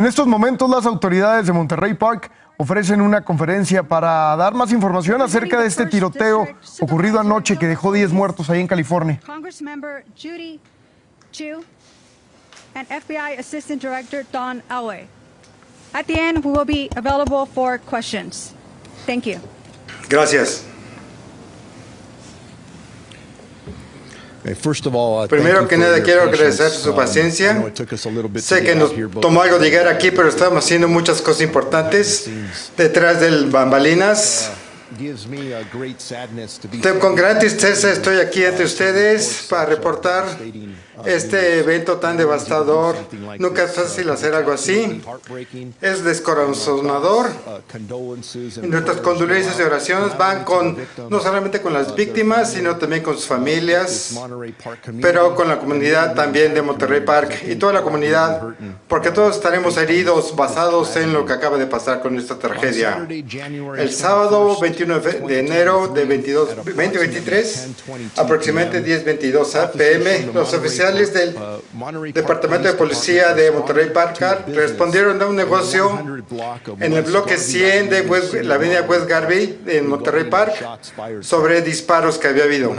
En estos momentos las autoridades de Monterrey Park ofrecen una conferencia para dar más información acerca de este tiroteo ocurrido anoche que dejó 10 muertos ahí en California. Congressmember Judy Chu and FBI Assistant Director Don Elway. At the end, we will be available for questions. Thank you. Gracias. Primero que nada quiero agradecer su paciencia. Sé que nos tomó algo llegar aquí, pero estamos haciendo muchas cosas importantes detrás del bambalinas. Con gran tristeza estoy aquí ante ustedes para reportar este evento tan devastador. Nunca es fácil hacer algo así. Es descorazonador. Y nuestras condolencias y oraciones van con no solamente con las víctimas, sino también con sus familias, pero con la comunidad también de Monterrey Park y toda la comunidad, porque todos estaremos heridos basados en lo que acaba de pasar con esta tragedia. El sábado 21 de enero de 22, 2023, aproximadamente 10:22 pm, los oficiales del Departamento de Policía de Monterrey Park respondieron a un negocio en el bloque 100 de West- la avenida West Garvey en Monterrey Park sobre disparos que había habido.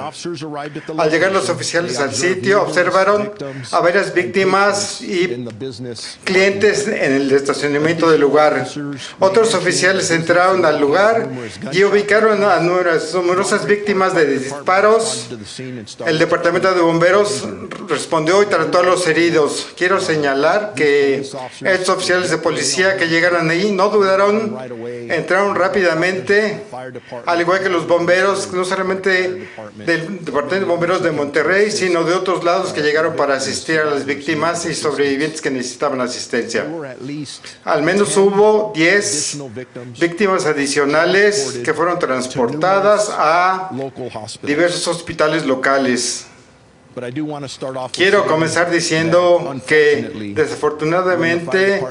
Al llegar los oficiales al sitio, observaron a varias víctimas y clientes en el estacionamiento del lugar. Otros oficiales entraron al lugar y ubicaron a numerosas, numerosas víctimas de disparos. El departamento de bomberos respondió y trató a los heridos. Quiero señalar que estos oficiales de policía que llegaron ahí no dudaron, entraron rápidamente, al igual que los bomberos, no solamente del Departamento de Bomberos de Monterrey, sino de otros lados que llegaron para asistir a las víctimas y sobrevivientes que necesitaban asistencia. Al menos hubo 10 víctimas adicionales que fueron transportadas a diversos hospitales locales. Quiero comenzar diciendo que desafortunadamente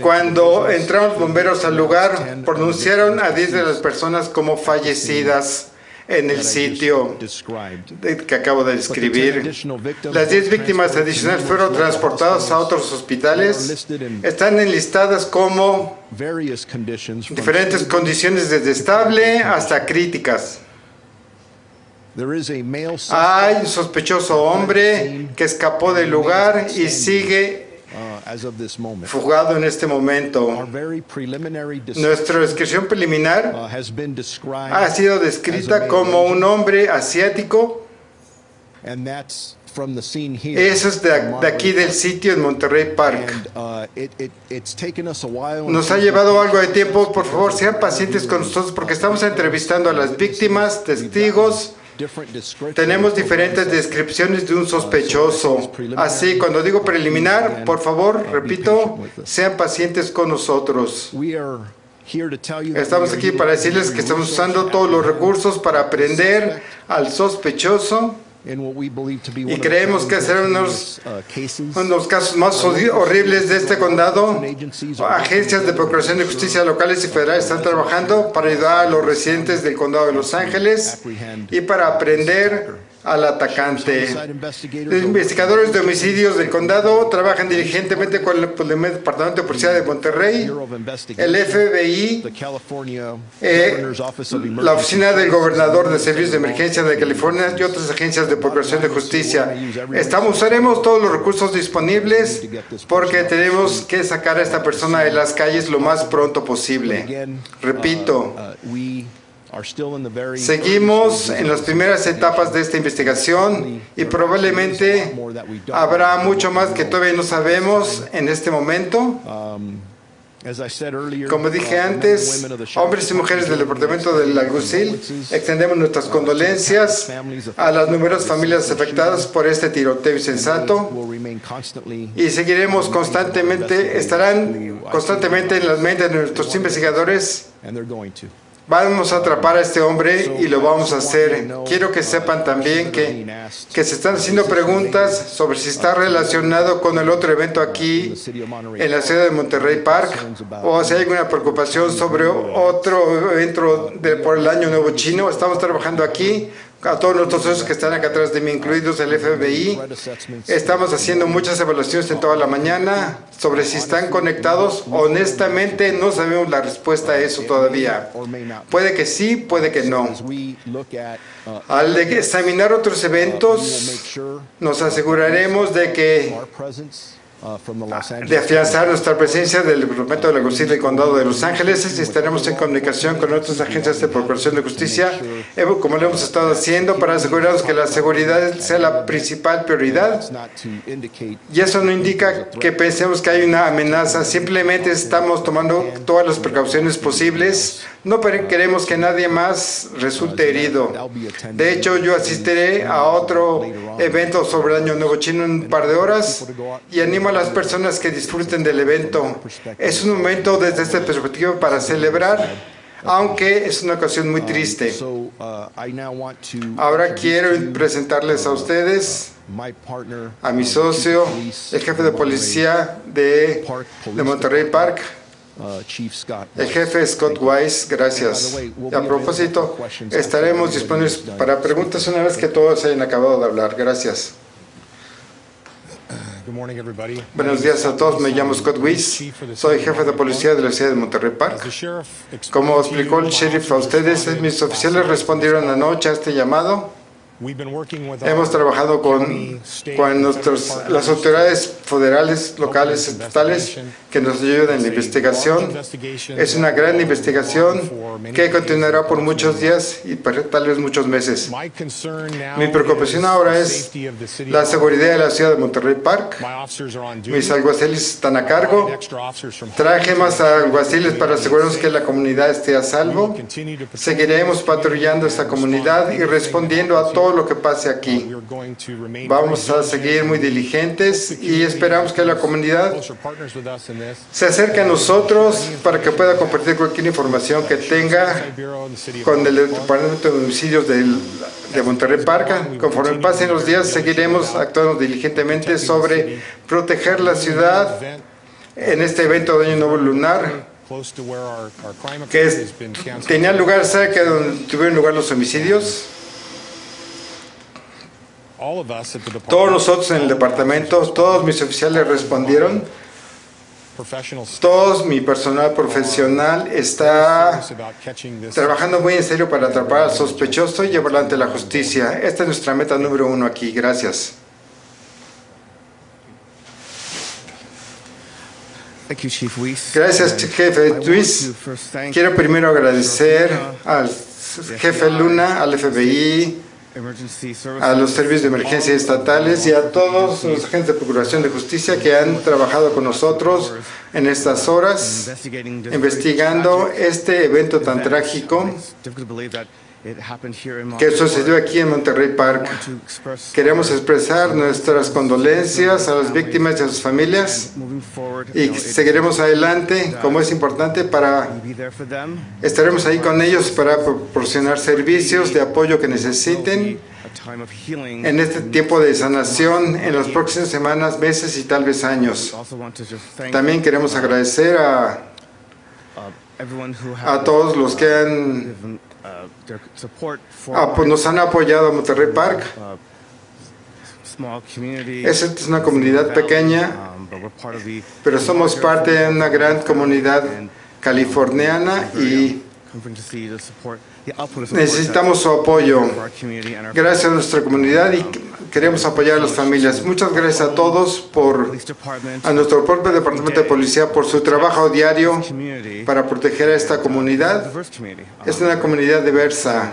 cuando entraron los bomberos al lugar pronunciaron a 10 de las personas como fallecidas en el sitio que acabo de describir. Las 10 víctimas adicionales fueron transportadas a otros hospitales. Están enlistadas como diferentes condiciones desde estable hasta críticas. Hay un sospechoso hombre que escapó del lugar y sigue fugado en este momento. Nuestra descripción preliminar ha sido descrita como un hombre asiático. Eso es de, de aquí del sitio en Monterrey Park. Nos ha llevado algo de tiempo. Por favor, sean pacientes con nosotros porque estamos entrevistando a las víctimas, testigos. Tenemos diferentes descripciones de un sospechoso. Así, cuando digo preliminar, por favor, repito, sean pacientes con nosotros. Estamos aquí para decirles que estamos usando todos los recursos para aprender al sospechoso y creemos que serán unos, uno de los casos más hor- horribles de este condado. Agencias de Procuración de Justicia locales y federales están trabajando para ayudar a los residentes del condado de Los Ángeles y para aprender al atacante. Los investigadores de homicidios del condado trabajan diligentemente con el, Departamento de Policía de Monterrey, el FBI, eh, la Oficina del Gobernador de Servicios de Emergencia de California y otras agencias de Procuración de Justicia. Estamos, usaremos todos los recursos disponibles porque tenemos que sacar a esta persona de las calles lo más pronto posible. Repito, Seguimos en las primeras etapas de esta investigación y probablemente habrá mucho más que todavía no sabemos en este momento. Como dije antes, hombres y mujeres del Departamento del Alguacil, extendemos nuestras condolencias a las numerosas familias afectadas por este tiroteo insensato. y seguiremos constantemente, estarán constantemente en las mentes de nuestros investigadores Vamos a atrapar a este hombre y lo vamos a hacer. Quiero que sepan también que, que se están haciendo preguntas sobre si está relacionado con el otro evento aquí en la ciudad de Monterrey Park o si hay alguna preocupación sobre otro evento de- por el Año Nuevo Chino. Estamos trabajando aquí a todos nuestros que están acá atrás de mí, incluidos el FBI. Estamos haciendo muchas evaluaciones en toda la mañana sobre si están conectados. Honestamente, no sabemos la respuesta a eso todavía. Puede que sí, puede que no. Al examinar otros eventos, nos aseguraremos de que de afianzar nuestra presencia del Departamento de la Justicia del Condado de Los Ángeles y estaremos en comunicación con otras agencias de Procuración de Justicia, como lo hemos estado haciendo, para asegurarnos que la seguridad sea la principal prioridad. Y eso no indica que pensemos que hay una amenaza, simplemente estamos tomando todas las precauciones posibles. No queremos que nadie más resulte herido. De hecho, yo asistiré a otro evento sobre el Año Nuevo Chino en un par de horas y animo a las personas que disfruten del evento. Es un momento desde esta perspectiva para celebrar, aunque es una ocasión muy triste. Ahora quiero presentarles a ustedes a mi socio, el jefe de policía de, de Monterrey Park, el jefe Scott Wise, gracias. A propósito, estaremos disponibles para preguntas una vez que todos hayan acabado de hablar. Gracias. Buenos días a todos, me llamo Scott Weiss, soy jefe de policía de la ciudad de Monterrey Park. Como explicó el sheriff a ustedes, mis oficiales respondieron anoche a este llamado Hemos trabajado con, con nuestros, las autoridades federales, locales, estatales que nos ayudan en la investigación. Es una gran investigación que continuará por muchos días y tal vez muchos meses. Mi preocupación ahora es la seguridad de la ciudad de Monterrey Park. Mis alguaciles están a cargo. Traje más alguaciles para asegurarnos que la comunidad esté a salvo. Seguiremos patrullando esta comunidad y respondiendo a todos lo que pase aquí. Vamos a seguir muy diligentes y esperamos que la comunidad se acerque a nosotros para que pueda compartir cualquier información que tenga con el Departamento de Homicidios de Monterrey Park. Conforme pasen los días, seguiremos actuando diligentemente sobre proteger la ciudad en este evento de Año Nuevo Lunar que tenía lugar cerca de donde tuvieron lugar los homicidios. Todos nosotros en el departamento, todos mis oficiales respondieron. Todos mi personal profesional está trabajando muy en serio para atrapar al sospechoso y llevarlo ante la justicia. Esta es nuestra meta número uno aquí. Gracias. Gracias, jefe Luis. Quiero primero agradecer al jefe Luna, al FBI, a los servicios de emergencia estatales y a todos los agentes de Procuración de Justicia que han trabajado con nosotros en estas horas investigando este evento tan trágico que sucedió aquí en Monterrey Park. Queremos expresar nuestras condolencias a las víctimas y a sus familias y seguiremos adelante como es importante para estaremos ahí con ellos para proporcionar servicios de apoyo que necesiten en este tiempo de sanación en las próximas semanas, meses y tal vez años. También queremos agradecer a, a todos los que han Ah, pues nos han apoyado a Monterrey Park. Es una comunidad pequeña, pero somos parte de una gran comunidad californiana y necesitamos su apoyo. Gracias a nuestra comunidad y queremos apoyar a las familias. Muchas gracias a todos por a nuestro propio departamento de policía por su trabajo diario para proteger a esta comunidad. Es una comunidad diversa.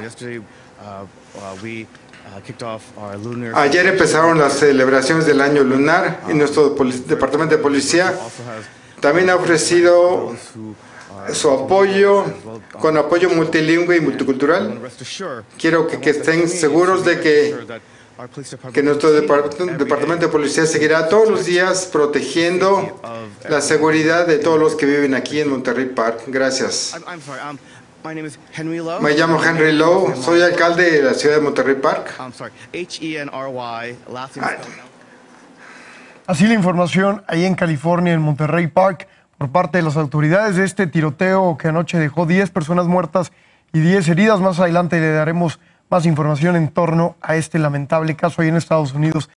Ayer empezaron las celebraciones del año lunar y nuestro departamento de policía también ha ofrecido su apoyo con apoyo multilingüe y multicultural. Quiero que, que estén seguros de que que nuestro departamento de policía seguirá todos los días protegiendo la seguridad de todos los que viven aquí en Monterrey Park. Gracias. Me llamo Henry Lowe, soy alcalde de la ciudad de Monterrey Park. Así la información ahí en California, en Monterrey Park, por parte de las autoridades de este tiroteo que anoche dejó 10 personas muertas y 10 heridas. Más adelante le daremos más información en torno a este lamentable caso ahí en Estados Unidos.